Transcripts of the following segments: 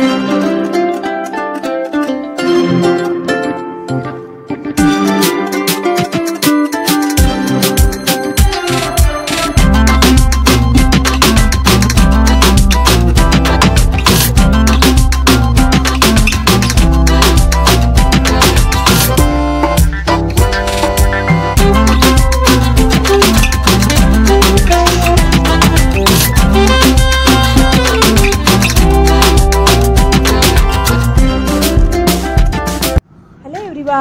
Música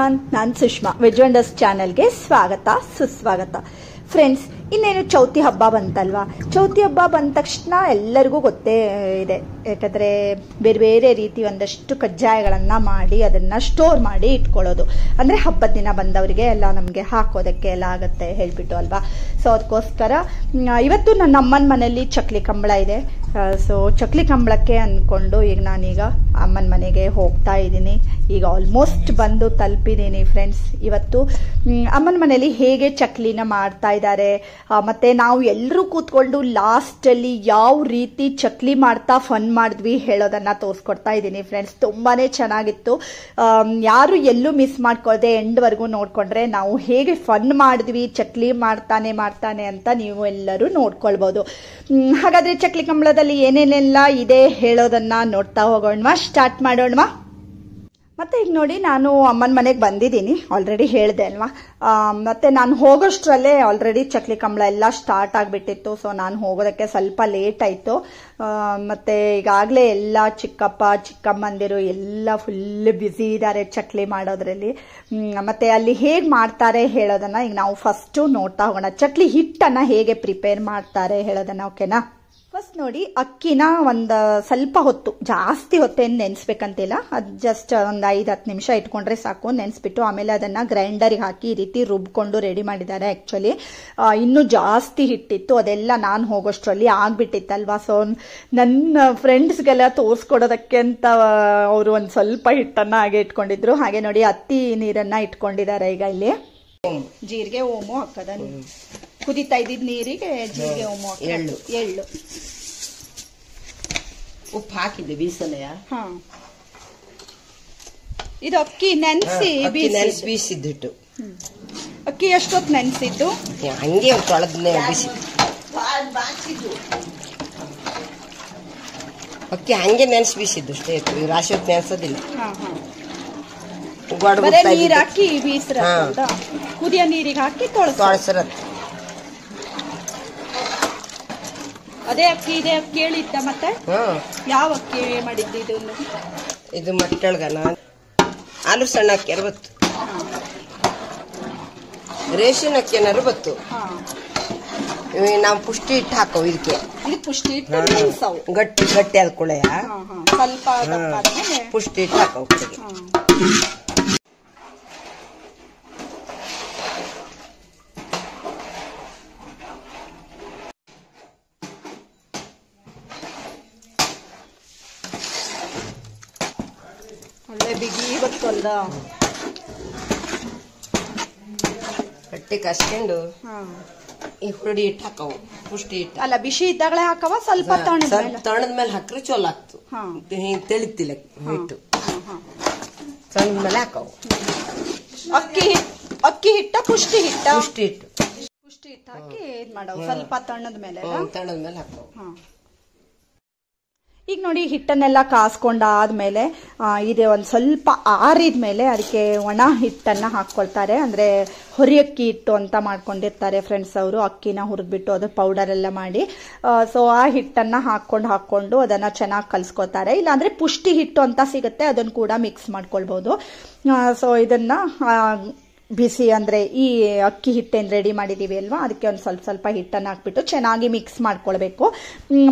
ನಾನು Sushma. Veg wonders ಚಾನೆಲ್ಗೆ ಸ್ವಾಗತ ಸುಸ್ವಾಗತ. ಫ್ರೆಂಡ್ಸ್ ಇನ್ನೇನು ಚೌತಿ ಹಬ್ಬ ಬಂತಲ್ವಾ? ಚೌತಿ ಹಬ್ಬ ಬಂದ ತಕ್ಷಣ ಎಲ್ಲರಿಗೂ ಗೊತ್ತೇ ಇದೆ. ಯಾಕಂದರೆ ಬೇರೆ ಬೇರೆ ರೀತಿ ಒಂದಷ್ಟು ಕಜ್ಜಾಯಗಳನ್ನು ಮಾಡಿ ಅದನ್ನು ಸ್ಟೋರ್ ಮಾಡಿ ಇಟ್ಕೊಳ್ಳೋದು. ಅಂದರೆ ಹಬ್ಬದ ದಿನ ಬಂದವರಿಗೆ ಎಲ್ಲ ನಮಗೆ ಹಾಕೋದಕ್ಕೆ ಎಲ್ಲ ಆಗುತ್ತೆ ಹೇಳಿಬಿಟ್ಟು ಅಲ್ವಾ? ಸೊ ಅದಕ್ಕೋಸ್ಕರ ಇವತ್ತು ನನ್ನ ಅಮ್ಮನ ಮನೆಯಲ್ಲಿ ಚಕ್ಲಿ ಕಂಬಳ ಇದೆ. ಸೊ ಚಕ್ಲಿ ಕಂಬಳಕ್ಕೆ ಅಂದ್ಕೊಂಡು ಈಗ ನಾನೀಗ ಅಮ್ಮನ ಮನೆಗೆ ಹೋಗ್ತಾ ಇದ್ದೀನಿ. ಈಗ ಆಲ್ಮೋಸ್ಟ್ ಬಂದು ತಲುಪಿದ್ದೀನಿ ಫ್ರೆಂಡ್ಸ್ ಇವತ್ತು ಅಮ್ಮನ ಮನೆಯಲ್ಲಿ ಹೇಗೆ ಚಕ್ಲಿನ ಮಾಡ್ತಾ ಇದ್ದಾರೆ? ಮತ್ತೆ ನಾವು ಎಲ್ಲರೂ ಕೂತ್ಕೊಂಡು ಲಾಸ್ಟಲ್ಲಿ ಯಾವ ರೀತಿ ಚಕ್ಲಿ ಮಾಡ್ತಾ ಫನ್ ಮಾಡಿದ್ವಿ ಹೇಳೋದನ್ನ ತೋರಿಸ್ಕೊಡ್ತಾ ಇದ್ದೀನಿ ಫ್ರೆಂಡ್ಸ್ ತುಂಬಾನೇ ಚೆನ್ನಾಗಿತ್ತು. ಯಾರು ಎಲ್ಲೂ ಮಿಸ್ ಮಾಡ್ಕೊಳ್ದೆ ಎಂಡ್ವರೆಗೂ ನೋಡ್ಕೊಂಡ್ರೆ ನಾವು ಹೇಗೆ ಫನ್ ಮಾಡಿದ್ವಿ ಚಕ್ಲಿ ಮಾಡ್ತಾನೆ ಮಾಡ್ತಾನೆ ಅಂತ ನೀವು ಎಲ್ಲರೂ ನೋಡ್ಕೊಳ್ಬೋದು. ಮ್, ಹಾಗಾದ್ರೆ ಚಕ್ಲಿ ಕಂಬಳದಲ್ಲಿ ಏನೇನೆಲ್ಲ ಇದೆ ಹೇಳೋದನ್ನ ನೋಡ್ತಾ ಹೋಗೋಣವಾ? ಸ್ಟಾರ್ಟ್ ಮಾಡೋಣವಾ? ಮತ್ತೆ ಈಗ ನೋಡಿ, ನಾನು ಅಮ್ಮನ ಮನೆಗೆ ಬಂದಿದ್ದೀನಿ. ಆಲ್ರೆಡಿ ಹೇಳಿದೆ ಅಲ್ವಾ? ಮತ್ತೆ ನಾನು ಹೋಗೋಷ್ಟರಲ್ಲೇ ಆಲ್ರೆಡಿ ಚಕ್ಲಿ ಕಂಬಳ ಎಲ್ಲ ಸ್ಟಾರ್ಟ್ ಆಗಿಬಿಟ್ಟಿತ್ತು. ಸೊ ನಾನು ಹೋಗೋದಕ್ಕೆ ಸ್ವಲ್ಪ ಲೇಟ್ ಆಯಿತು. ಮತ್ತೆ ಈಗಾಗಲೇ ಎಲ್ಲ ಚಿಕ್ಕಪ್ಪ, ಚಿಕ್ಕಮ್ಮಂದಿರು ಎಲ್ಲ ಫುಲ್ ಬ್ಯುಸಿ ಇದ್ದಾರೆ ಚಕ್ಲಿ ಮಾಡೋದ್ರಲ್ಲಿ. ಮತ್ತೆ ಅಲ್ಲಿ ಹೇಗೆ ಮಾಡ್ತಾರೆ ಹೇಳೋದನ್ನ ಈಗ ನಾವು ಫಸ್ಟು ನೋಡ್ತಾ ಹೋಗೋಣ. ಚಕ್ಲಿ ಹಿಟ್ಟನ್ನು ಹೇಗೆ ಪ್ರಿಪೇರ್ ಮಾಡ್ತಾರೆ ಹೇಳೋದನ್ನ ಓಕೆನಾ ಫಸ್ಟ್ ನೋಡಿ ಅಕ್ಕಿನ ಒಂದು ಸ್ವಲ್ಪ ಹೊತ್ತು ಜಾಸ್ತಿ ಹೊತ್ತೇನು ನೆನೆಸ್ಬೇಕಂತಿಲ್ಲ. ಅದು ಜಸ್ಟ್ ಒಂದು ಐದು ಹತ್ತು ನಿಮಿಷ ಇಟ್ಕೊಂಡ್ರೆ ಸಾಕು ನೆನೆಸ್ಬಿಟ್ಟು ಆಮೇಲೆ ಅದನ್ನು ಗ್ರೈಂಡರಿಗೆ ಹಾಕಿ ಈ ರೀತಿ ರುಬ್ಕೊಂಡು ರೆಡಿ ಮಾಡಿದ್ದಾರೆ ಆ್ಯಕ್ಚುಲಿ ಇನ್ನೂ ಜಾಸ್ತಿ ಹಿಟ್ಟಿತ್ತು ಅದೆಲ್ಲ ನಾನು ಹೋಗೋಷ್ಟರಲ್ಲಿ ಆಗಿಬಿಟ್ಟಿತ್ತಲ್ವಾ? ಸೊ ನನ್ನ ಫ್ರೆಂಡ್ಸ್ಗೆಲ್ಲ ತೋರಿಸ್ಕೊಡೋದಕ್ಕೆ ಅಂತ ಅವರು ಒಂದು ಸ್ವಲ್ಪ ಹಿಟ್ಟನ್ನು ಹಾಗೆ ಇಟ್ಕೊಂಡಿದ್ರು. ಹಾಗೆ ನೋಡಿ ಹತ್ತಿ ನೀರನ್ನು ಇಟ್ಕೊಂಡಿದ್ದಾರೆ ಈಗ ಇಲ್ಲಿ. ಜೀರಿಗೆ ಓಮು ಹಾಕದ ಕುದಿತಾ ಇದ್ದಿದ್ ನೀರಿಗೆ ಜೀರಿಗೆ ಎಳ್ಳು. ಎಳ್ಳು. ಉಪ್ಪು ಹಾಕಿದ್ದೆ ಬೀಸಲೆಯ. ಇದು ಅಕ್ಕಿ ನೆನ್ಸಿ ನೆನ್ಸ್ ಬೀಸಿ ಬೀಸಿದ್ದಿಟ್ಟು ಅಕ್ಕಿ ಎಷ್ಟೊತ್ತು ನೆನ್ಸಿದ್ದು? ಹಂಗೆ ತೊಳೆದ್ನೆ ಬಿಸಿ. ಅಕ್ಕಿ ಹಂಗೆ ನೆನ್ಸಿ ಬೀಸಿದ್ದು ಅಷ್ಟೇ ರಾಶಿ ಹೊತ್ತು ನೆನ್ಸೋದಿಲ್ಲ. ನೀರ್ ಹಾಕಿ ಬೀಸ್ರ. ಕುದಿಯ ನೀರಿಗೆ ಹಾಕಿ ತೊಳಸ ತೊಳಸಿರತ್ ಅದೇ ಅಕ್ಕಿ ಇದೆ ಅಕ್ಕಿ ಹೇಳಿದ್ದ ಮತ್ತೆ ಯಾವ ಅಕ್ಕಿ ಮಾಡಿದ್ದು ಇದು? ಇದು ಮಟ್ಟಳ್ಗನ ಆಲೂ ಸಣ್ಣ ಅಕ್ಕಿ ಅರವತ್ತು. ರೇಷನ್ ಅಕ್ಕಿ ಅರವತ್ತು? ನಾವು ಪುಷ್ಟಿ ಹಿಟ್ಟು ಹಾಕೋ ಇದಕ್ಕೆ. ಇದು ಪುಷ್ಟಿ ಹಿಟ್ಟು ಗಟ್ಟಿ ಗಟ್ಟಿ ಆದ ಕುಳೆಯ ಸ್ವಲ್ಪ ಪುಷ್ಟಿ ಹಿಟ್ಟು ಹಾಕೋ ಕಡೆಗೆ ಬಿಗಿ ಬರ್ತಲ್ಲ ಕಟ್ಟಿ ಕಸ್ಕೊಂಡು ಈ ಹುರುಡಿ ಹಿಟ್ಟು ಹಾಕವು ಪುಷ್ಟಿ ಹಿಟ್ಟು. ಅಲ್ಲ ಬಿಸಿ ಇದ್ದಾಗಲೇ ಹಾಕವ ಸ್ವಲ್ಪ ತಣ್ಣದ ಸ್ವಲ್ಪ ಮೇಲೆ ಹಾಕ್ರೆ ಚಲೋ ಆಗ್ತು. ತಿಳಿತಿಲ್ಲ ಹಿಟ್ಟು. ತಣ್ಣದ ಮೇಲೆ ಹಾಕವು. ಅಕ್ಕಿ ಅಕ್ಕಿ ಹಿಟ್ಟ ಪುಷ್ಟಿ ಹಿಟ್ಟ? ಪುಷ್ಟಿ ಹಿಟ್ಟು. ಪುಷ್ಟಿ ಹಿಟ್ಟು ಹಾಕಿ ಇದ್ ಮಾಡವು ಸ್ವಲ್ಪ ತಣ್ಣದ ಮೇಲೆ? ತಣ್ಣದ ಮೇಲೆ ಹಾಕವು. ಹಾ. ಈಗ ನೋಡಿ ಹಿಟ್ಟನ್ನೆಲ್ಲ ಕಾಸ್ಕೊಂಡಾದ್ಮೇಲೆ ಇದೆ ಒಂದು ಸ್ವಲ್ಪ ಆರಿದ ಮೇಲೆ ಅದಕ್ಕೆ ಒಣ ಹಿಟ್ಟನ್ನು ಹಾಕ್ಕೊಳ್ತಾರೆ. ಅಂದರೆ ಹೊರಿಯಕ್ಕಿ ಹಿಟ್ಟು ಅಂತ ಮಾಡ್ಕೊಂಡಿರ್ತಾರೆ ಫ್ರೆಂಡ್ಸ್ ಅವರು. ಅಕ್ಕಿನ ಹುರಿದ್ಬಿಟ್ಟು ಅದು ಪೌಡರ್ ಎಲ್ಲ ಮಾಡಿ ಸೊ ಆ ಹಿಟ್ಟನ್ನು ಹಾಕ್ಕೊಂಡು ಹಾಕ್ಕೊಂಡು ಅದನ್ನು ಚೆನ್ನಾಗಿ ಕಲ್ಸ್ಕೊತಾರೆ. ಇಲ್ಲಾಂದರೆ ಪುಷ್ಟಿ ಹಿಟ್ಟು ಅಂತ ಸಿಗುತ್ತೆ ಅದನ್ನು ಕೂಡ ಮಿಕ್ಸ್ ಮಾಡ್ಕೊಳ್ಬೋದು. ಸೊ ಇದನ್ನು ಬಿಸಿ ಅಂದರೆ ಈ ಅಕ್ಕಿ ಹಿಟ್ಟೇನು ರೆಡಿ ಮಾಡಿದ್ದೀವಿ ಅಲ್ವಾ? ಅದಕ್ಕೆ ಒಂದು ಸ್ವಲ್ಪ ಸ್ವಲ್ಪ ಹಿಟ್ಟನ್ನು ಹಾಕ್ಬಿಟ್ಟು ಚೆನ್ನಾಗಿ ಮಿಕ್ಸ್ ಮಾಡ್ಕೊಳ್ಬೇಕು.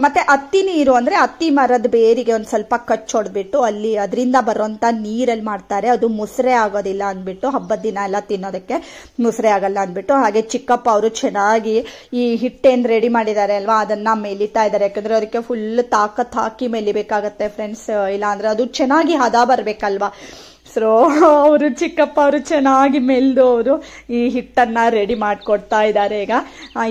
ಮತ್ತೆ ಹತ್ತಿ ನೀರು ಅಂದರೆ ಹತ್ತಿ ಮರದ ಬೇರಿಗೆ ಒಂದು ಸ್ವಲ್ಪ ಕಚ್ಚೊಡ್ಬಿಟ್ಟು ಅಲ್ಲಿ ಅದರಿಂದ ಬರೋಂಥ ನೀರಲ್ಲಿ ಮಾಡ್ತಾರೆ. ಅದು ಮುಸ್ರೆ ಆಗೋದಿಲ್ಲ ಅಂದ್ಬಿಟ್ಟು ಹಬ್ಬದ ದಿನ ಎಲ್ಲ ತಿನ್ನೋದಕ್ಕೆ ಮುಸ್ರೆ ಆಗಲ್ಲ ಅಂದ್ಬಿಟ್ಟು. ಹಾಗೆ ಚಿಕ್ಕಪ್ಪ ಅವರು ಚೆನ್ನಾಗಿ ಈ ಹಿಟ್ಟೇನು ರೆಡಿ ಮಾಡಿದ್ದಾರೆ ಅಲ್ವಾ? ಅದನ್ನ ಮೆಲಿತಾ ಇದ್ದಾರೆ. ಯಾಕಂದ್ರೆ ಅದಕ್ಕೆ ಫುಲ್ ತಾಕತ್ ಹಾಕಿ ಮೆಲಿಬೇಕಾಗತ್ತೆ ಫ್ರೆಂಡ್ಸ್ ಇಲ್ಲಾಂದ್ರೆ ಅದು ಚೆನ್ನಾಗಿ ಹದ ಬರಬೇಕಲ್ವಾ? ಸೊ ಅವರು ಚಿಕ್ಕಪ್ಪ, ಅವರು ಚೆನ್ನಾಗಿ ಮೆಲ್ದು ಅವರು ಈ ಹಿಟ್ಟನ್ನ ರೆಡಿ ಮಾಡಿಕೊಡ್ತಾ ಇದ್ದಾರೆ. ಈಗ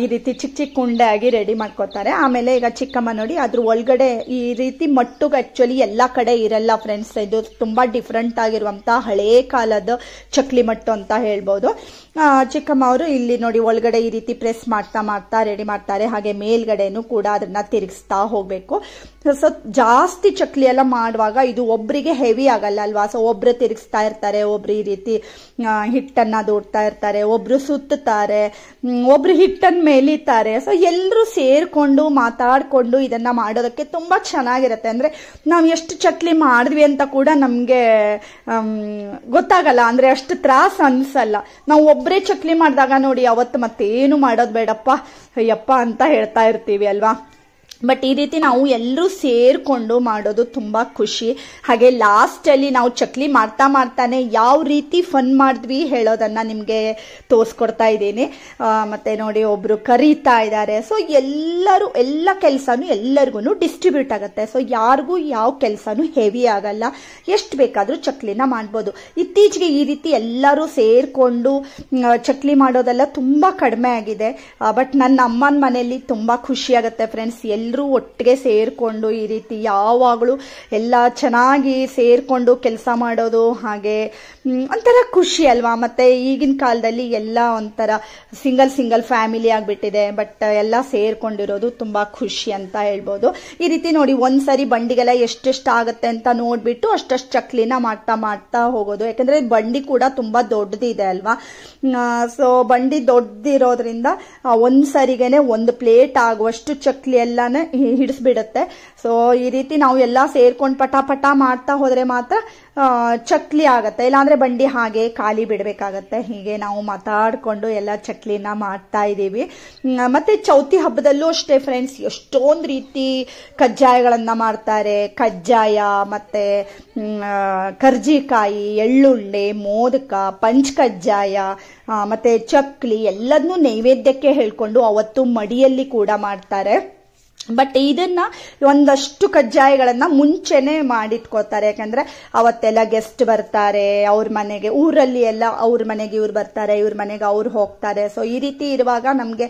ಈ ರೀತಿ ಚಿಕ್ಕ ಚಿಕ್ಕ ಉಂಡೆ ಆಗಿ ರೆಡಿ ಮಾಡ್ಕೊತಾರೆ ಆಮೇಲೆ ಈಗ ಚಿಕ್ಕಮ್ಮ ನೋಡಿ, ಅದ್ರ ಒಳಗಡೆ ಈ ರೀತಿ ಮಟ್ಟುಗೆ ಆ್ಯಕ್ಚುಲಿ ಎಲ್ಲ ಕಡೆ ಇರಲ್ಲ ಫ್ರೆಂಡ್ಸ್ ಇದು ತುಂಬಾ ಡಿಫ್ರೆಂಟ್ ಆಗಿರುವಂಥ ಹಳೇ ಕಾಲದ ಚಕ್ಲಿ ಮಟ್ಟು ಅಂತ ಹೇಳ್ಬೋದು. ಚಿಕ್ಕಮ್ಮ ಅವರು ಇಲ್ಲಿ ನೋಡಿ, ಒಳಗಡೆ ಈ ರೀತಿ ಪ್ರೆಸ್ ಮಾಡ್ತಾ ಮಾಡ್ತಾ ರೆಡಿ ಮಾಡ್ತಾರೆ. ಹಾಗೆ ಮೇಲ್ಗಡೆನೂ ಕೂಡ ಅದನ್ನ ತಿರುಗಿಸ್ತಾ ಹೋಗ್ಬೇಕು. ಸೊ ಜಾಸ್ತಿ ಚಕ್ಲಿ ಎಲ್ಲ ಮಾಡುವಾಗ ಇದು ಒಬ್ಬರಿಗೆ ಹೆವಿ ಆಗಲ್ಲ ಅಲ್ವಾ? ಸೊ ಒಬ್ರು ತಿರುಗಿಸ್ತಾ ಇರ್ತಾರೆ, ಒಬ್ರು ಈ ರೀತಿ ಹಿಟ್ಟನ್ನು ದೂಡ್ತಾ ಇರ್ತಾರೆ, ಒಬ್ರು ಸುತ್ತಾರೆ ಒಬ್ರು ಹಿಟ್ಟನ್ನ ಮೇಲಿತಾರೆ ಸೊ ಎಲ್ಲರೂ ಸೇರ್ಕೊಂಡು, ಮಾತಾಡ್ಕೊಂಡು ಇದನ್ನ ಮಾಡೋದಕ್ಕೆ ತುಂಬಾ ಚೆನ್ನಾಗಿರುತ್ತೆ. ಅಂದ್ರೆ ನಾವು ಎಷ್ಟು ಚಕ್ಲಿ ಮಾಡಿದ್ವಿ ಅಂತ ಕೂಡ ನಮ್ಗೆ ಗೊತ್ತಾಗಲ್ಲ. ಅಂದ್ರೆ ಅಷ್ಟು ತ್ರಾಸ ಅನ್ಸಲ್ಲ. ನಾವು ಒಬ್ರೇ ಚಕ್ಲಿ ಮಾಡಿದಾಗ ನೋಡಿ, ಅವತ್ತು ಮತ್ತೇನು ಮಾಡೋದು ಬೇಡಪ್ಪ, ಅಯ್ಯಪ್ಪ ಅಂತ ಹೇಳ್ತಾ ಇರ್ತೀವಿ ಅಲ್ವಾ? ಬಟ್ ಈ ರೀತಿ ನಾವು ಎಲ್ಲರೂ ಸೇರ್ಕೊಂಡು ಮಾಡೋದು ತುಂಬ ಖುಷಿ. ಹಾಗೆ ಲಾಸ್ಟ್ ಅಲ್ಲಿ ನಾವು ಚಕ್ಲಿ ಮಾಡ್ತಾ ಮಾಡ್ತಾನೆ ಯಾವ ರೀತಿ ಫನ್ ಮಾಡಿದ್ವಿ ಹೇಳೋದನ್ನ ನಿಮಗೆ ತೋರಿಸ್ಕೊಡ್ತಾ ಇದ್ದೀನಿ. ಮತ್ತು ನೋಡಿ ಒಬ್ಬರು ಕರೀತಾ ಇದ್ದಾರೆ. ಸೊ ಎಲ್ಲರೂ, ಎಲ್ಲ ಕೆಲಸನೂ ಎಲ್ಲರಿಗೂ ಡಿಸ್ಟ್ರಿಬ್ಯೂಟ್ ಆಗುತ್ತೆ. ಸೊ ಯಾರಿಗೂ ಯಾವ ಕೆಲಸನೂ ಹೆವಿ ಆಗಲ್ಲ. ಎಷ್ಟು ಬೇಕಾದರೂ ಚಕ್ಲಿನ ಮಾಡ್ಬೋದು. ಇತ್ತೀಚೆಗೆ ಈ ರೀತಿ ಎಲ್ಲರೂ ಸೇರ್ಕೊಂಡು ಚಕ್ಲಿ ಮಾಡೋದೆಲ್ಲ ತುಂಬಾ ಕಡಿಮೆ ಆಗಿದೆ. ಬಟ್ ನನ್ನ ಅಮ್ಮನ ಮನೆಯಲ್ಲಿ ತುಂಬಾ ಖುಷಿ ಆಗುತ್ತೆ ಫ್ರೆಂಡ್ಸ್ ಎಲ್ಲರೂ ಒಟ್ಟಿಗೆ ಸೇರಿಕೊಂಡು ಈ ರೀತಿ ಯಾವಾಗಲೂ ಎಲ್ಲ ಚೆನ್ನಾಗಿ ಸೇರಿಕೊಂಡು ಕೆಲಸ ಮಾಡೋದು ಹಾಗೆ ಒಂಥರ ಖುಷಿ ಅಲ್ವಾ? ಮತ್ತೆ ಈಗಿನ ಕಾಲದಲ್ಲಿ ಎಲ್ಲ ಒಂಥರ ಸಿಂಗಲ್ ಸಿಂಗಲ್ ಫ್ಯಾಮಿಲಿ ಆಗಿಬಿಟ್ಟಿದೆ ಬಟ್ ಎಲ್ಲ ಸೇರ್ಕೊಂಡಿರೋದು ತುಂಬಾ ಖುಷಿ ಅಂತ ಹೇಳ್ಬೋದು. ಈ ರೀತಿ ನೋಡಿ, ಒಂದ್ಸರಿ ಬಂಡಿಗೆಲ್ಲ ಎಷ್ಟೆಷ್ಟು ಆಗುತ್ತೆ ಅಂತ ನೋಡ್ಬಿಟ್ಟು ಅಷ್ಟಷ್ಟು ಚಕ್ಲಿನ ಮಾಡ್ತಾ ಮಾಡ್ತಾ ಹೋಗೋದು. ಯಾಕಂದ್ರೆ ಬಂಡಿ ಕೂಡ ತುಂಬಾ ದೊಡ್ಡದಿದೆ ಅಲ್ವಾ? ಸೊ ಬಂಡಿ ದೊಡ್ಡದಿರೋದ್ರಿಂದ ಒಂದ್ಸರಿಗೆನೆ ಒಂದ್ ಪ್ಲೇಟ್ ಆಗುವಷ್ಟು ಚಕ್ಲಿ ಎಲ್ಲಾನು ಹಿಡಿಸ್ಬಿಡುತ್ತೆ. ಸೊ ಈ ರೀತಿ ನಾವು ಎಲ್ಲ ಸೇರ್ಕೊಂಡು ಪಟ ಪಟ ಮಾಡ್ತಾ ಹೋದ್ರೆ ಮಾತ್ರ ಚಕ್ಲಿ ಆಗುತ್ತೆ. ಇಲ್ಲಾಂದ್ರೆ ಬಂಡಿ ಹಾಗೆ ಖಾಲಿ ಬಿಡಬೇಕಾಗತ್ತೆ. ಹೀಗೆ ನಾವು ಮಾತಾಡ್ಕೊಂಡು ಎಲ್ಲ ಚಕ್ಲಿನ ಮಾಡ್ತಾ ಇದ್ದೀವಿ. ಮತ್ತೆ ಚೌತಿ ಹಬ್ಬದಲ್ಲೂ ಅಷ್ಟೇ ಫ್ರೆಂಡ್ಸ್ ಎಷ್ಟೊಂದು ರೀತಿ ಕಜ್ಜಾಯಗಳನ್ನು ಮಾಡ್ತಾರೆ. ಕಜ್ಜಾಯ, ಮತ್ತೆ ಕರ್ಜಿಕಾಯಿ, ಎಳ್ಳುಳ್ಳೆ, ಮೋದಕ, ಪಂಚ್ ಕಜ್ಜಾಯ ಮತ್ತೆ ಚಕ್ಲಿ ಎಲ್ಲದನ್ನೂ ನೈವೇದ್ಯಕ್ಕೆ ಹೇಳ್ಕೊಂಡು ಅವತ್ತು ಮಡಿಯಲ್ಲಿ ಕೂಡ ಮಾಡ್ತಾರೆ. ಬಟ್ ಇದನ್ನ ಒಂದಷ್ಟು ಕಜ್ಜಾಯಗಳನ್ನ ಮುಂಚೆನೆ ಮಾಡಿಟ್ಕೋತಾರೆ ಯಾಕಂದ್ರೆ ಅವತ್ತೆಲ್ಲ ಗೆಸ್ಟ್ ಬರ್ತಾರೆ, ಅವ್ರ ಮನೆಗೆ, ಊರಲ್ಲಿ ಎಲ್ಲ ಅವ್ರ ಮನೆಗೆ ಇವ್ರು ಬರ್ತಾರೆ, ಇವ್ರ ಮನೆಗೆ ಅವ್ರು ಹೋಗ್ತಾರೆ. ಸೊ ಈ ರೀತಿ ಇರುವಾಗ ನಮ್ಗೆ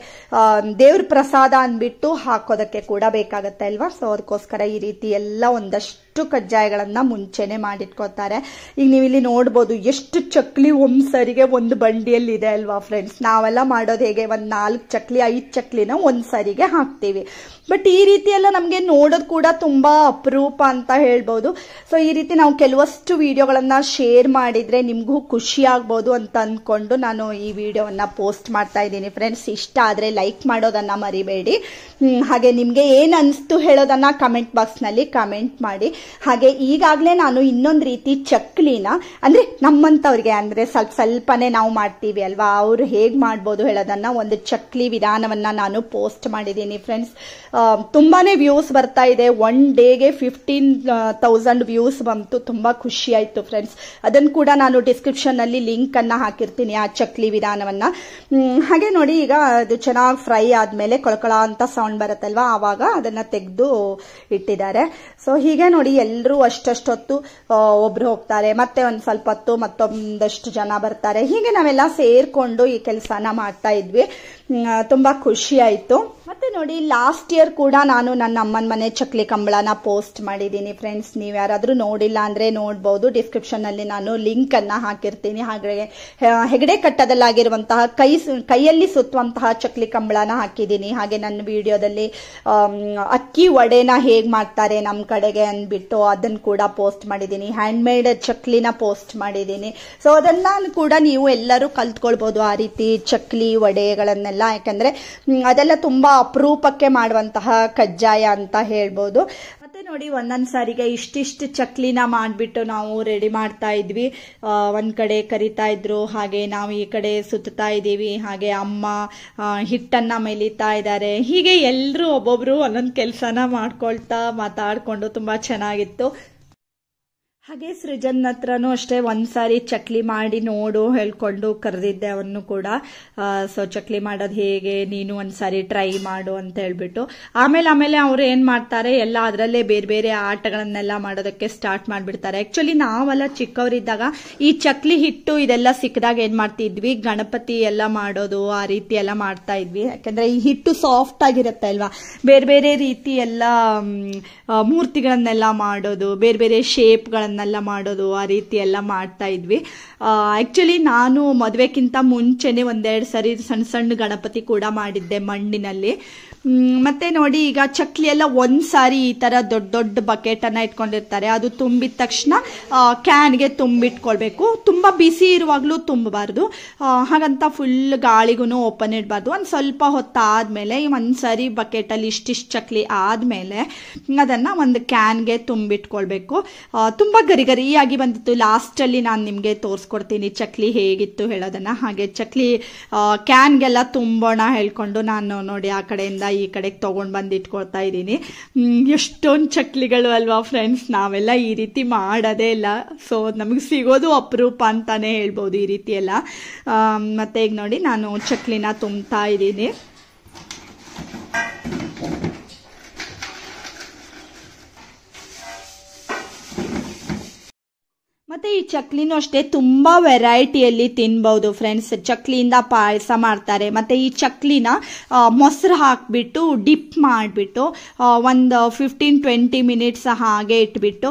ದೇವ್ರ ಪ್ರಸಾದ ಅಂದ್ಬಿಟ್ಟು ಹಾಕೋದಕ್ಕೆ ಕೂಡ ಬೇಕಾಗತ್ತೆ ಅಲ್ವಾ? ಸೊ ಅದಕ್ಕೋಸ್ಕರ ಈ ರೀತಿ ಎಲ್ಲ ಒಂದಷ್ಟು ಕಜ್ಜಾಯಗಳನ್ನ ಮುಂಚೆನೆ ಮಾಡಿಟ್ಕೋತಾರೆ. ಈಗ ನೀವು ಇಲ್ಲಿ ನೋಡ್ಬೋದು ಎಷ್ಟು ಚಕ್ಲಿ ಒಂದ್ ಸರಿಗೆ ಒಂದು ಬಂಡಿಯಲ್ಲಿ ಇದೆ ಅಲ್ವಾ ಫ್ರೆಂಡ್ಸ್ ನಾವೆಲ್ಲ ಮಾಡೋದು ಹೇಗೆ? ಒಂದ್ ನಾಲ್ಕು ಚಕ್ಲಿ, ಐದು ಚಕ್ಲಿನ ಒಂದ್ ಸರಿಗೆ ಹಾಕ್ತೀವಿ. ಬಟ್ ಈ ರೀತಿ ಎಲ್ಲ ನಮಗೆ ನೋಡೋದು ಕೂಡ ತುಂಬಾ ಅಪರೂಪ ಅಂತ ಹೇಳ್ಬೋದು. ಸೊ ಈ ರೀತಿ ನಾವು ಕೆಲವಷ್ಟು ವಿಡಿಯೋಗಳನ್ನ ಶೇರ್ ಮಾಡಿದ್ರೆ ನಿಮಗೂ ಖುಷಿ ಆಗ್ಬೋದು ಅಂತ ಅನ್ಕೊಂಡು ನಾನು ಈ ವಿಡಿಯೋವನ್ನ ಪೋಸ್ಟ್ ಮಾಡ್ತಾ ಇದ್ದೀನಿ ಫ್ರೆಂಡ್ಸ್ ಇಷ್ಟ ಆದ್ರೆ ಲೈಕ್ ಮಾಡೋದನ್ನ ಮರಿಬೇಡಿ. ಹಾಗೆ ನಿಮ್ಗೆ ಏನ್ ಅನ್ಸ್ತು ಹೇಳೋದನ್ನ ಕಮೆಂಟ್ ಬಾಕ್ಸ್ನಲ್ಲಿ ಕಮೆಂಟ್ ಮಾಡಿ. ಹಾಗೆ ಈಗಾಗಲೇ ನಾನು ಇನ್ನೊಂದು ರೀತಿ ಚಕ್ಲಿನ, ಅಂದ್ರೆ ನಮ್ಮಂಥವ್ರಿಗೆ ಅಂದ್ರೆ ಸ್ವಲ್ಪ ಸ್ವಲ್ಪನೇ ನಾವು ಮಾಡ್ತೀವಿ ಅಲ್ವಾ? ಅವರು ಹೇಗೆ ಮಾಡ್ಬೋದು ಹೇಳೋದನ್ನ ಒಂದು ಚಕ್ಲಿ ವಿಧಾನವನ್ನ ನಾನು ಪೋಸ್ಟ್ ಮಾಡಿದ್ದೀನಿ ಫ್ರೆಂಡ್ಸ್ ತುಂಬಾನೇ ವ್ಯೂಸ್ ಬರ್ತಾ ಇದೆ. ಒನ್ ಡೇಗೆ ಫಿಫ್ಟೀನ್ ತೌಸಂಡ್ ವ್ಯೂಸ್ ಬಂತು. ತುಂಬಾ ಖುಷಿ ಫ್ರೆಂಡ್ಸ್ ಅದನ್ನು ಕೂಡ ನಾನು ಡಿಸ್ಕ್ರಿಪ್ಷನ್ನಲ್ಲಿ ಲಿಂಕನ್ನು ಹಾಕಿರ್ತೀನಿ ಆ ಚಕ್ಲಿ ವಿಧಾನವನ್ನ. ಹಾಗೆ ನೋಡಿ ಈಗ ಅದು ಚೆನ್ನಾಗಿ ಫ್ರೈ ಆದಮೇಲೆ ಕೊಳಕೊಳ ಅಂತ ಸೌಂಡ್ ಬರುತ್ತಲ್ವಾ? ಆವಾಗ ಅದನ್ನ ತೆಗೆದು ಇಟ್ಟಿದ್ದಾರೆ. ಸೊ ಹೀಗೆ ನೋಡಿ ಎಲ್ಲರೂ ಅಷ್ಟಷ್ಟೊತ್ತು ಒಬ್ರು ಹೋಗ್ತಾರೆ, ಮತ್ತೆ ಒಂದ್ ಸ್ವಲ್ಪ ಹೊತ್ತು ಮತ್ತೊಂದಷ್ಟು ಜನ ಬರ್ತಾರೆ. ಹೀಗೆ ನಾವೆಲ್ಲ ಸೇರ್ಕೊಂಡು ಈ ಕೆಲಸನ ಮಾಡ್ತಾ ಇದ್ವಿ. ತುಂಬಾ ಖುಷಿ ಆಯ್ತು. ಮತ್ತೆ ನೋಡಿ ಲಾಸ್ಟ್ ಇಯರ್ ಕೂಡ ನಾನು ನನ್ನ ಅಮ್ಮನ ಮನೆ ಚಕ್ಲಿ ಕಂಬಳನ ಪೋಸ್ಟ್ ಮಾಡಿದ್ದೀನಿ. ಫ್ರೆಂಡ್ಸ್ ನೀವು ಯಾರಾದ್ರೂ ನೋಡಿಲ್ಲ ಅಂದ್ರೆ ನೋಡ್ಬೋದು. ಡಿಸ್ಕ್ರಿಪ್ಷನ್ ಅಲ್ಲಿ ನಾನು ಲಿಂಕ್ ಅನ್ನ ಹಾಕಿರ್ತೀನಿ. ಹಾಗೆ ಹೆಗಡೆ ಕಟ್ಟದಲ್ಲಾಗಿರುವಂತಹ, ಕೈ ಕೈಯಲ್ಲಿ ಸುತ್ತುವಂತಹ ಚಕ್ಲಿ ಕಂಬಳನ ಹಾಕಿದ್ದೀನಿ. ಹಾಗೆ ನನ್ನ ವಿಡಿಯೋದಲ್ಲಿ ಅಕ್ಕಿ ವಡೆನ ಹೇಗ್ ಮಾಡ್ತಾರೆ ನಮ್ಮ ಕಡೆಗೆ ಅಂದ್ಬಿಟ್ಟು. ಅದನ್ನ ಕೂಡ ಪೋಸ್ಟ್ ಮಾಡಿದ್ದೀನಿ. ಹ್ಯಾಂಡ್ ಮೇಡ್ ಚಕ್ಲಿನ ಪೋಸ್ಟ್ ಮಾಡಿದ್ದೀನಿ. ಸೊ ಅದನ್ನ ಕೂಡ ನೀವು ಎಲ್ಲರೂ ಕಲ್ತ್ಕೊಳ್ಬೋದು ಆ ರೀತಿ ಚಕ್ಲಿ ವಡೆಗಳನ್ನೆಲ್ಲ ಯಾಕಂದ್ರೆ ಅದೆಲ್ಲ ತುಂಬಾ ಅಪರೂಪಕ್ಕೆ ಮಾಡುವಂತಹ ಕಜ್ಜಾಯ ಅಂತ ಹೇಳ್ಬೋದು. ನೋಡಿ, ಒಂದೊಂದು ಸಾರಿಗೆ ಇಷ್ಟಿಷ್ಟು ಚಕ್ಲಿನ ಮಾಡಿಬಿಟ್ಟು ನಾವು ರೆಡಿ ಮಾಡ್ತಾ ಇದ್ವಿ. ಒಂದು ಕಡೆ ಕರಿತಾ ಇದ್ರು, ಹಾಗೆ ನಾವು ಈ ಕಡೆ ಸುತ್ತಾ ಇದ್ದೀವಿ, ಹಾಗೆ ಅಮ್ಮ ಹಿಟ್ಟನ್ನ ಮೇಲಿತಾ ಇದ್ದಾರೆ. ಹೀಗೆ ಎಲ್ಲರೂ ಒಬ್ಬೊಬ್ರು ಒಂದೊಂದು ಕೆಲಸನ ಮಾಡ್ಕೊಳ್ತಾ ಮಾತಾಡ್ಕೊಂಡು ತುಂಬಾ ಚೆನ್ನಾಗಿತ್ತು. ಹಾಗೆ ಸೃಜನ್ ಹತ್ರನೂ ಅಷ್ಟೇ ಒಂದ್ಸಾರಿ ಚಕ್ಲಿ ಮಾಡಿ ನೋಡು ಹೇಳ್ಕೊಂಡು ಕರೆದಿದ್ದೆ ಅವನು ಕೂಡ. ಸೊ ಚಕ್ಲಿ ಮಾಡೋದು ಹೇಗೆ, ನೀನು ಒಂದ್ಸಾರಿ ಟ್ರೈ ಮಾಡು ಅಂತ ಹೇಳ್ಬಿಟ್ಟು. ಆಮೇಲೆ ಆಮೇಲೆ ಅವ್ರು ಏನ್ ಮಾಡ್ತಾರೆ, ಎಲ್ಲ ಅದರಲ್ಲೇ ಬೇರೆ ಬೇರೆ ಆಟಗಳನ್ನೆಲ್ಲ ಮಾಡೋದಕ್ಕೆ ಸ್ಟಾರ್ಟ್ ಮಾಡ್ಬಿಡ್ತಾರೆ. ಆಕ್ಚುಲಿ ನಾವೆಲ್ಲ ಚಿಕ್ಕವರಿದ್ದಾಗ ಈ ಚಕ್ಲಿ ಹಿಟ್ಟು ಇದೆಲ್ಲ ಸಿಕ್ಕದಾಗ ಏನ್ ಮಾಡ್ತಿದ್ವಿ, ಗಣಪತಿ ಎಲ್ಲ ಮಾಡೋದು, ಆ ರೀತಿ ಎಲ್ಲ ಮಾಡ್ತಾ ಇದ್ವಿ. ಯಾಕಂದ್ರೆ ಈ ಹಿಟ್ಟು ಸಾಫ್ಟ್ ಆಗಿರುತ್ತೆ ಅಲ್ವಾ? ಬೇರೆ ಬೇರೆ ರೀತಿ ಎಲ್ಲ ಮೂರ್ತಿಗಳನ್ನೆಲ್ಲ ಮಾಡೋದು, ಬೇರೆ ಬೇರೆ ಶೇಪ್ಗಳನ್ನೆಲ್ಲ ಮಾಡೋದು, ಆ ರೀತಿ ಎಲ್ಲ ಮಾಡ್ತಾ ಇದ್ವಿ. ಆಕ್ಚುಲಿ ನಾನು ಮದುವೆಕ್ಕಿಂತ ಮುಂಚೆನೆ ಒಂದೆರಡು ಸರಿ ಸಣ್ಣ ಸಣ್ಣ ಗಣಪತಿ ಕೂಡ ಮಾಡಿದ್ದೆ ಮಣ್ಣಿನಲ್ಲಿ. ಮತ್ತೆ ನೋಡಿ ಈಗ ಚಕ್ಲಿ ಎಲ್ಲ ಒಂದ್ ಸಾರಿ ಈ ತರ ದೊಡ್ಡ ದೊಡ್ಡ ಬಕೆಟ್ ಅನ್ನ ಇಟ್ಕೊಂಡಿರ್ತಾರೆ. ಅದು ತುಂಬಿದ ತಕ್ಷಣ ಕ್ಯಾನ್ಗೆ ತುಂಬಿಟ್ಕೊಳ್ಬೇಕು. ತುಂಬಾ ಬಿಸಿ ಇರುವಾಗ್ಲೂ ತುಂಬಬಾರ್ದು. ಹಾಗಂತ ಫುಲ್ ಗಾಳಿಗೂ ಓಪನ್ ಇಡಬಾರ್ದು. ಒಂದ್ ಸ್ವಲ್ಪ ಹೊತ್ತಾದ್ಮೇಲೆ ಒಂದ್ ಸಾರಿ ಬಕೆಟ್ ಅಲ್ಲಿ ಇಷ್ಟಿಷ್ಟು ಚಕ್ಲಿ ಆದ್ಮೇಲೆ, ಅದನ್ನ ಒಂದು ಕ್ಯಾನ್ಗೆ ತುಂಬಿಟ್ಕೊಳ್ಬೇಕು. ತುಂಬ ತುಂಬಾ ಗರಿ ಗರಿಯಾಗಿ ಬಂದಿತ್ತು. ಲಾಸ್ಟಲ್ಲಿ ನಾನು ನಿಮಗೆ ತೋರಿಸ್ಕೊಡ್ತೀನಿ. ಚಕ್ಲಿ ಹೇಗಿತ್ತು ಹೇಳೋದನ್ನ. ಹಾಗೆ ಚಕ್ಲಿ ಕ್ಯಾನ್ಗೆಲ್ಲ ತುಂಬೋಣ ಹೇಳ್ಕೊಂಡು ನಾನು ನೋಡಿ ಆ ಕಡೆಯಿಂದ ಈ ಕಡೆಗೆ ತೊಗೊಂಡು ಬಂದು ಇಟ್ಕೊಳ್ತಾ ಇದ್ದೀನಿ. ಎಷ್ಟೊಂದು ಚಕ್ಲಿಗಳು ಅಲ್ವಾ ಫ್ರೆಂಡ್ಸ್ ನಾವೆಲ್ಲ ಈ ರೀತಿ ಮಾಡೋದೇ ಇಲ್ಲ. ಸೊ ನಮಗೆ ಸಿಗೋದು ಅಪರೂಪ ಅಂತಾನೆ ಹೇಳ್ಬೋದು ಈ ರೀತಿ ಎಲ್ಲ ಮತ್ತೆ ಈಗ ನೋಡಿ ನಾನು ಚಕ್ಲಿನ ತುಂಬ್ತಾ ಇದ್ದೀನಿ. ಮತ್ತೆ ಈ ಚಕ್ಲಿನೂ ಅಷ್ಟೇ ತುಂಬಾ ವೆರೈಟಿಯಲ್ಲಿ ತಿನ್ಬಹುದು ಫ್ರೆಂಡ್ಸ್. ಚಕ್ಲಿಯಿಂದ ಪಾಯಸ ಮಾಡ್ತಾರೆ. ಮತ್ತೆ ಈ ಚಕ್ಲಿನ ಮೊಸರು ಹಾಕ್ಬಿಟ್ಟು ಡಿಪ್ ಮಾಡಿಬಿಟ್ಟು ಒಂದು ಫಿಫ್ಟೀನ್ ಟ್ವೆಂಟಿ ಮಿನಿಟ್ಸ್ ಹಾಗೆ ಇಟ್ಬಿಟ್ಟು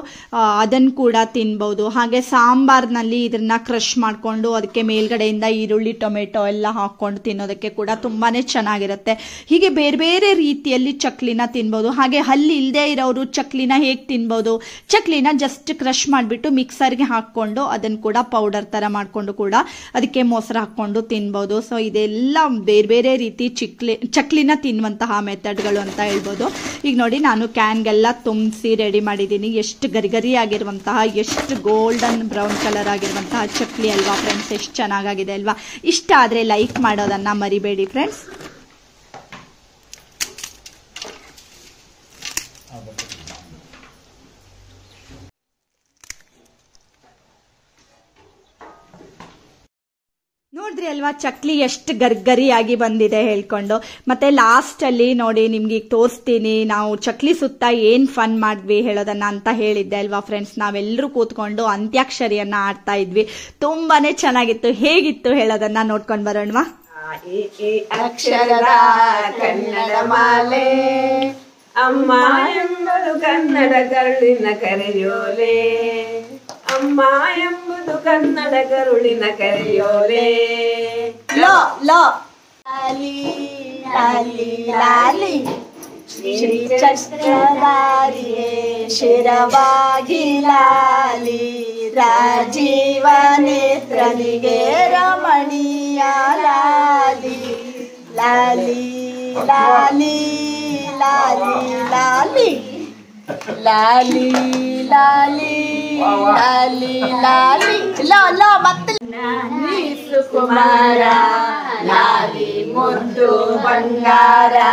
ಅದನ್ನು ಕೂಡ ತಿನ್ಬಹುದು ಹಾಗೆ ಸಾಂಬಾರ್ನಲ್ಲಿ ಇದನ್ನ ಕ್ರಷ್ ಮಾಡಿಕೊಂಡು, ಅದಕ್ಕೆ ಮೇಲ್ಗಡೆಯಿಂದ ಈರುಳ್ಳಿ, ಟೊಮೆಟೊ ಎಲ್ಲ ಹಾಕೊಂಡು ತಿನ್ನೋದಕ್ಕೆ ಕೂಡ ತುಂಬಾನೇ ಚೆನ್ನಾಗಿರುತ್ತೆ. ಹೀಗೆ ಬೇರೆ ಬೇರೆ ರೀತಿಯಲ್ಲಿ ಚಕ್ಲಿನ ತಿನ್ಬಹುದು ಹಾಗೆ ಹಲ್ಲಿ ಇಲ್ಲದೆ ಇರೋರು ಚಕ್ಲಿನ ಹೇಗೆ ತಿನ್ಬಹುದು ಚಕ್ಲಿನ ಜಸ್ಟ್ ಕ್ರಶ್ ಮಾಡಿಬಿಟ್ಟು ಮಿಕ್ಸರ್ಗೆ ಹಾಕೊಂಡು ಅದನ್ನು ಕೂಡ ಪೌಡರ್ ತರ ಮಾಡಿಕೊಂಡು ಕೂಡ ಅದಕ್ಕೆ ಮೊಸರು ಹಾಕೊಂಡು ತಿನ್ಬೋದು. ಸೊ ಇದೆಲ್ಲ ಬೇರೆ ಬೇರೆ ರೀತಿ ಚಿಕ್ಲಿ, ಚಕ್ಲಿನ ತಿನ್ನುವಂತಹ ಮೆಥಡ್ಗಳು ಅಂತ ಹೇಳ್ಬೋದು. ಈಗ ನೋಡಿ ನಾನು ಕ್ಯಾನ್ಗೆಲ್ಲ ತುಂಬಿಸಿ ರೆಡಿ ಮಾಡಿದ್ದೀನಿ. ಎಷ್ಟು ಗರಿಗರಿ ಗರಿ ಆಗಿರುವಂತಹ ಎಷ್ಟು ಗೋಲ್ಡನ್ ಬ್ರೌನ್ ಕಲರ್ ಆಗಿರುವಂತಹ ಚಕ್ಲಿ ಅಲ್ವಾ ಫ್ರೆಂಡ್ಸ್ ಎಷ್ಟು ಚೆನ್ನಾಗಾಗಿದೆ ಅಲ್ವಾ? ಇಷ್ಟ ಆದ್ರೆ ಲೈಕ್ ಮಾಡೋದನ್ನ ಮರಿಬೇಡಿ ಫ್ರೆಂಡ್ಸ್ ನೋಡಿದ್ರಿ ಅಲ್ವಾ? ಚಕ್ಲಿ ಎಷ್ಟು ಗರ್ಗರಿಯಾಗಿ ಬಂದಿದೆ ಹೇಳ್ಕೊಂಡು. ಮತ್ತೆ ಲಾಸ್ಟ್ ಅಲ್ಲಿ ನೋಡಿ ನಿಮ್ಗೆ ಈಗ ತೋರಿಸ್ತೀನಿ, ನಾವು ಚಕ್ಲಿ ಸುತ್ತ ಏನ್ ಫನ್ ಮಾಡಿದ್ವಿ ಹೇಳೋದನ್ನ ಅಂತ ಹೇಳಿದ್ದೆ ಅಲ್ವಾ ಫ್ರೆಂಡ್ಸ್ ನಾವೆಲ್ಲರೂ ಕೂತ್ಕೊಂಡು ಅಂತ್ಯಾಕ್ಷರಿಯನ್ನ ಆಡ್ತಾ ಇದ್ವಿ. ತುಂಬಾನೇ ಚೆನ್ನಾಗಿತ್ತು. ಹೇಗಿತ್ತು ಹೇಳೋದನ್ನ ನೋಡ್ಕೊಂಡ್ ಬರೋಣವಾ? ಅಕ್ಷರದ ಕನ್ನಡ ಮಾಲೆ, ಅಮ್ಮ ಎಂಬಳು ಕನ್ನಡ ಕರುಳಿನ ಕರೆಯೋಲೆ. ಅಮ್ಮ ಎಂಬುದು ಕನ್ನಡ ಕರುಳಿನ ಕರೆಯೋಲೆ. ಲೋ ಲೋ. ಲಾಲಿ ಲಾಲಿ ಲಾಲಿ. ಶ್ರೀ ಚಕ್ರಧಾರಿಯೇ ಶಿರವಾಗಿ ಲಾಲಿ. ರಾಜೀವ ನೇತ್ರನಿಗೆ ರಮಣೀಯ ಲಾಲಿ. ಲಾಲಿ ಲಾಲಿ ಲಾಲಿ ಲಾಲಿ. ಲಾಲಿ ಲಾಲಿ. లాలి లాలి లో లో భక్తులు సుకుమారా లాలి ముద్దు బంగారా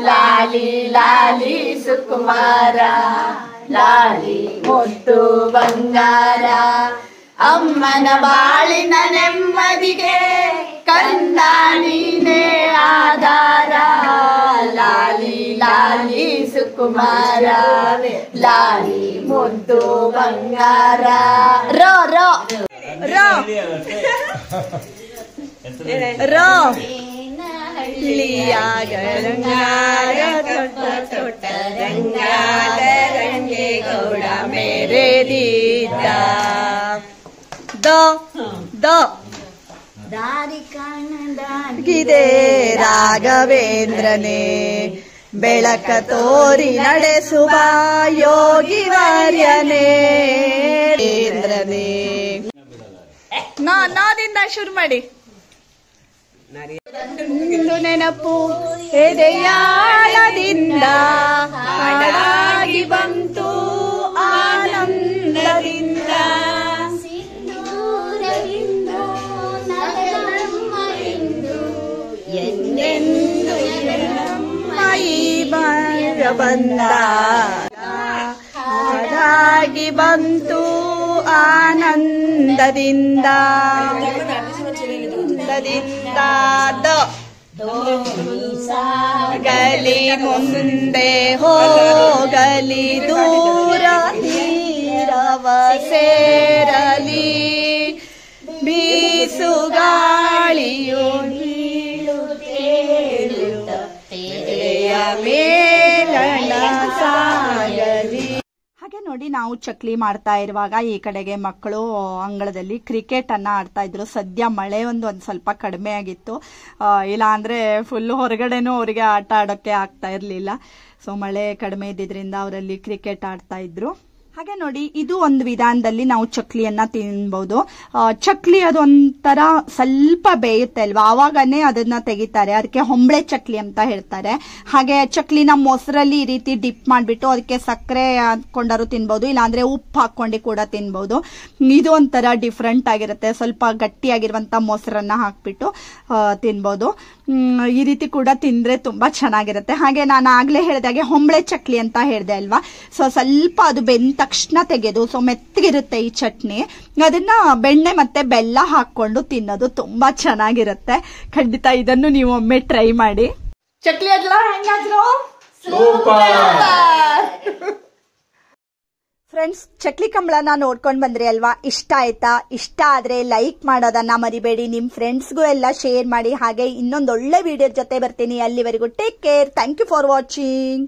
లాలి లాలి సుకుమారా లాలి ముద్దు బంగారా ಅಮ್ಮನ ಬಾಳಿನ ನೆಮ್ಮದಿಗೆ ಕಂದ ನೀನೇ ಆಧಾರ. ಲಾಲಿ ಲಾಲಿ ಸುಕುಮಾರ ಲಾಲಿ ಮುದ್ದು ಬಂಗಾರ. ರೋ ರೋ. ರೋ. ರೋ. ತೊಟ್ಟ ತೊಟ್ಟ ರಂಗಾದ ರಂಗೇಗೌಡ ಮೇರೆ ದೀದ ದಾರಿ ಕಾಣದಾಗಿದೆ ಗಿದೆ ರಾಘವೇಂದ್ರನೇ. ಬೆಳಕ ತೋರಿ ನಡೆಸುವ ಯೋಗಿ ವರ್ಯನೇ. ನಾದಿಂದ ಶುರು ಮಾಡಿ. ನೆನಪು ಎದೆಯಾಳದಿಂದ ಬಂದ ಹಾಗಾಗಿ ಬಂತು ಆನಂದದಿಂದ. ಗಲಿ ಮುಂದೆ ಹೋಗಲಿ ದೂರ ತೀರವ ಸೇರಲಿ ಬೀಸುಗಾಳಿಯು ನೋಡಿ ನಾವು ಚಕ್ಲಿ ಮಾಡ್ತಾ ಇರುವಾಗ ಈ ಕಡೆಗೆ ಮಕ್ಕಳು ಅಂಗಳದಲ್ಲಿ ಕ್ರಿಕೆಟ್ ಅನ್ನ ಆಡ್ತಾ ಇದ್ರು. ಸದ್ಯ ಮಳೆ ಒಂದು ಒಂದು ಸ್ವಲ್ಪ ಕಡಿಮೆ ಆಗಿತ್ತು. ಇಲ್ಲ ಅಂದ್ರೆ ಫುಲ್ ಹೊರಗಡೆನೂ ಅವರಿಗೆ ಆಟ ಆಡೋಕೆ ಆಗ್ತಾ ಇರ್ಲಿಲ್ಲ. ಸೊ ಮಳೆ ಕಡಿಮೆ ಇದ್ದಿದ್ರಿಂದ ಅವರಲ್ಲಿ ಕ್ರಿಕೆಟ್ ಆಡ್ತಾ ಇದ್ರು. ಹಾಗೆ ನೋಡಿ, ಇದು ಒಂದು ವಿಧಾನದಲ್ಲಿ ನಾವು ಚಕ್ಲಿಯನ್ನ ತಿನ್ಬಹುದು ಚಕ್ಲಿ ಅದು ಒಂಥರ ಸ್ವಲ್ಪ ಬೇಯುತ್ತೆ ಅಲ್ವಾ? ಆವಾಗನೇ ಅದನ್ನ ತೆಗಿತಾರೆ. ಅದಕ್ಕೆ ಹೊಂಬಳೆ ಚಕ್ಲಿ ಅಂತ ಹೇಳ್ತಾರೆ. ಹಾಗೆ ಚಕ್ಲಿನ ಮೊಸರಲ್ಲಿ ಈ ರೀತಿ ಡಿಪ್ ಮಾಡಿಬಿಟ್ಟು ಅದಕ್ಕೆ ಸಕ್ಕರೆ ಹಾಕೊಂಡಾರು ತಿನ್ಬಹುದು ಇಲ್ಲಾಂದ್ರೆ ಉಪ್ಪು ಹಾಕೊಂಡು ಕೂಡ ತಿನ್ಬಹುದು ಇದು ಒಂಥರ ಡಿಫ್ರೆಂಟ್ ಆಗಿರುತ್ತೆ. ಸ್ವಲ್ಪ ಗಟ್ಟಿಯಾಗಿರುವಂತ ಮೊಸರನ್ನ ಹಾಕ್ಬಿಟ್ಟು ತಿನ್ಬಹುದು ಈ ರೀತಿ ಕೂಡ ತಿಂದ್ರೆ ತುಂಬಾ ಚೆನ್ನಾಗಿರುತ್ತೆ. ಹಾಗೆ ನಾನು ಆಗ್ಲೇ ಹೇಳಿದಾಗೆ ಹೊಂಬಳೆ ಚಕ್ಲಿ ಅಂತ ಹೇಳಿದೆ ಅಲ್ವಾ? ಸೊ ಸ್ವಲ್ಪ ಅದು ಬೆಂದ ತಕ್ಷಣ ತೆಗೆದು ಸೊ ಮೆತ್ತಗಿರುತ್ತೆ ಈ ಚಟ್ನಿ. ಅದನ್ನ ಬೆಣ್ಣೆ ಮತ್ತೆ ಬೆಲ್ಲ ಹಾಕೊಂಡು ತಿನ್ನೋದು ತುಂಬಾ ಚೆನ್ನಾಗಿರುತ್ತೆ. ಖಂಡಿತ ಇದನ್ನು ನೀವು ಒಮ್ಮೆ ಟ್ರೈ ಮಾಡಿ. ಚಟ್ಲಿ ಅದ್ಲ ಹೆಂಗಾದ್ರು? ಫ್ರೆಂಡ್ಸ್ ಚಕ್ಲಿ ಕಂಬಳನ ನೋಡ್ಕೊಂಡ್ ಬಂದ್ರಿ ಅಲ್ವಾ? ಇಷ್ಟ ಆಯ್ತಾ? ಇಷ್ಟ ಆದ್ರೆ ಲೈಕ್ ಮಾಡೋದನ್ನ ಮರಿಬೇಡಿ. ನಿಮ್ ಫ್ರೆಂಡ್ಸ್ಗೂ ಎಲ್ಲ ಶೇರ್ ಮಾಡಿ. ಹಾಗೆ ಇನ್ನೊಂದು ಒಳ್ಳೆ ವಿಡಿಯೋ ಜೊತೆ ಬರ್ತೀನಿ. ಅಲ್ಲಿವರೆಗೂ take care thank you for watching